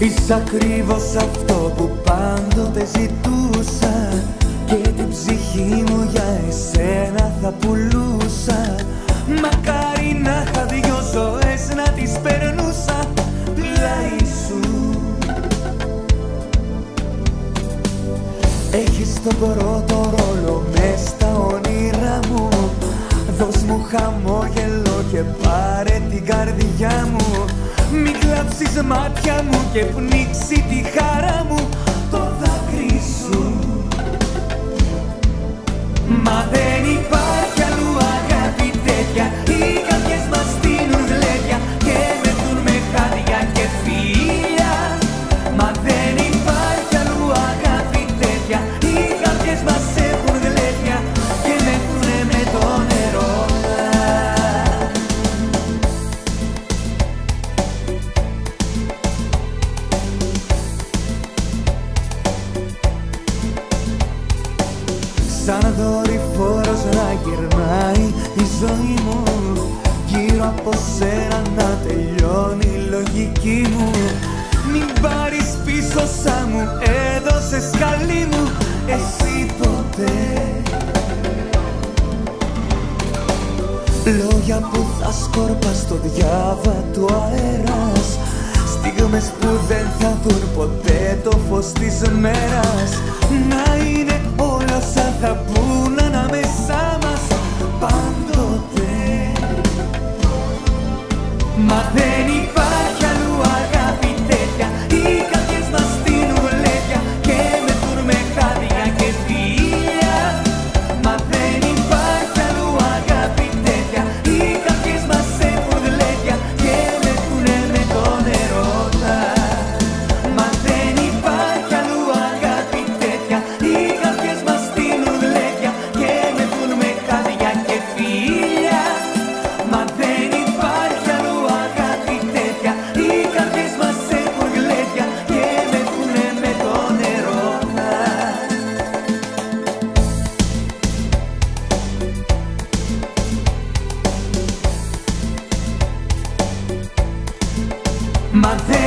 Είσαι ακριβώς αυτό που πάντοτε ζητούσα Και την ψυχή μου για εσένα θα πουλούσα. Μακάρι να είχα δυο ζωές να τις περνούσα πλάι σου. Έχεις τον πρώτο ρόλο μες στα όνειρά μου. Δώσ' μου χαμόγελο και πάρε την καρδιά μου Μην κλάψεις μάτια μου και πνίξει τη χαρά δορυφόρος να γυρνάει η ζωή μου. Γύρω από σένα να τελειώνει η λογική μου. Μην πάρεις πίσω σαν μου έδωσες καλή μου. Εσύ ποτέ. Λόγια που θα σκόρπα στο διάβατο αέρας. Στιγμές που δεν θα δουν ποτέ το φως της μέρας my pain.